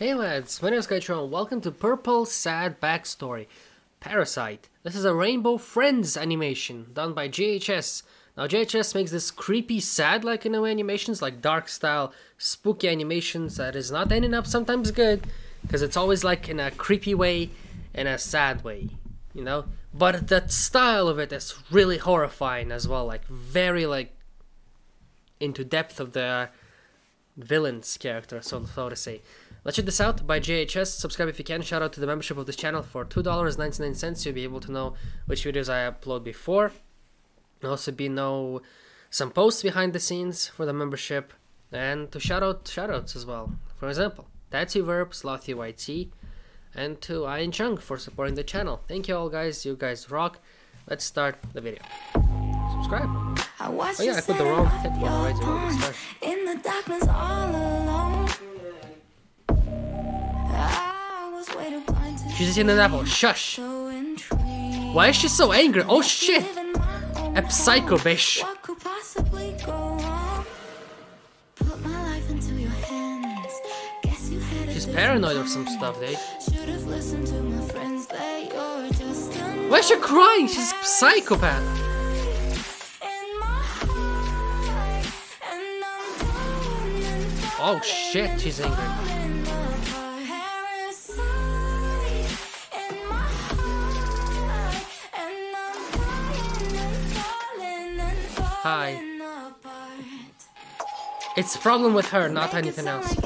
Hey lads, my name is Skychrew. Welcome to Purple Sad Backstory. Parasite. This is a Rainbow Friends animation done by GH'S. Now GH'S makes this creepy sad like in way animations like dark style spooky animations that is not ending up sometimes good because it's always like in a creepy way in a sad way, you know? But the style of it is really horrifying as well, like very like into depth of the villain's character, so, so to say. Let's check this out by GH'S. Subscribe if you can. Shout out to the membership of this channel for $2.99. You'll be able to know which videos I upload before. There'll also be no some posts behind the scenes for the membership. And to shout out shoutouts as well. For example, Tattoo Verb, Slothy YT, and to Ian Chung for supporting the channel. Thank you all guys, you guys rock. Let's start the video. Subscribe. Oh yeah, I put the wrong tip already. In the darkness all alone. She's eating an apple. Shush. Why is she so angry? Oh shit. A psycho bitch. She's paranoid or some stuff, eh? Why is she crying? She's a psychopath. Oh shit, she's angry. Hi. It's a problem with her, not anything else.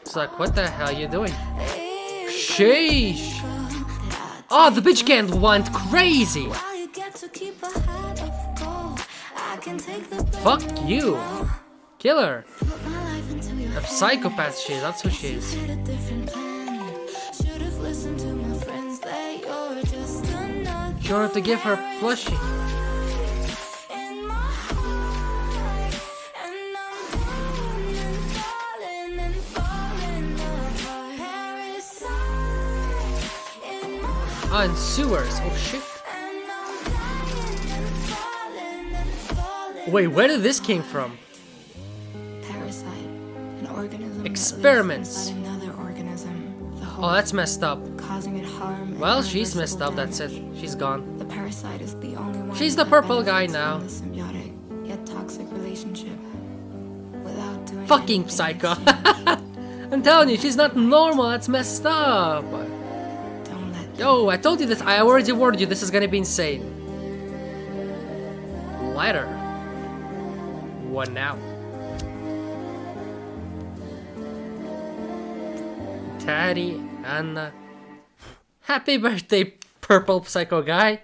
It's like, what the hell are you doing? Sheesh! Oh, the bitch gang went crazy! Fuck you! Kill Killer! A psychopath she is, that's who she is. You have to give her plushie. Ah, and sewers. Oh shit. Wait, where did this came from? Parasite, an organism Experiments. That another organism. The Oh, that's messed up. causing it harm. Well, she's messed up. irreversible That's it. She's gone. The parasite is the only one. She's the purple guy now. the symbiotic yet toxic relationship. Without doing Fucking psycho. I'm telling you, she's not normal. That's messed up. Don't let Yo, I told you this. I already warned you. This is gonna be insane. Letter. What now? Taddy, Anna. Happy birthday, purple psycho guy.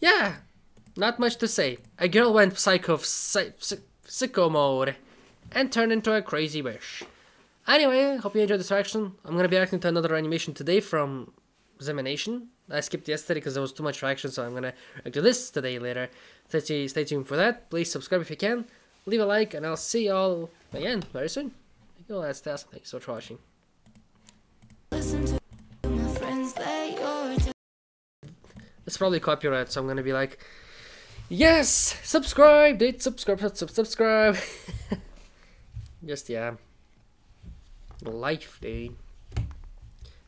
Yeah, not much to say. A girl went psycho psy- psy- mode and turned into a crazy wish. Anyway, hope you enjoyed this reaction. I'm gonna be reacting to another animation today from Zamination. I skipped yesterday because there was too much reaction, so I'm gonna react to this today later. Stay, stay tuned for that. Please subscribe if you can. Leave a like, and I'll see y'all again very soon. Thank you all, that's Thanks so much for watching. It's probably copyright, so I'm gonna be like, yes, subscribe, date, subscribe, sub, subscribe. Just yeah, life, dude.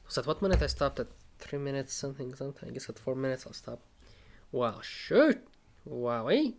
Was at what minute I stopped at? Three minutes, something, something. I guess at four minutes I'll stop. Wow, shoot, wow, eh?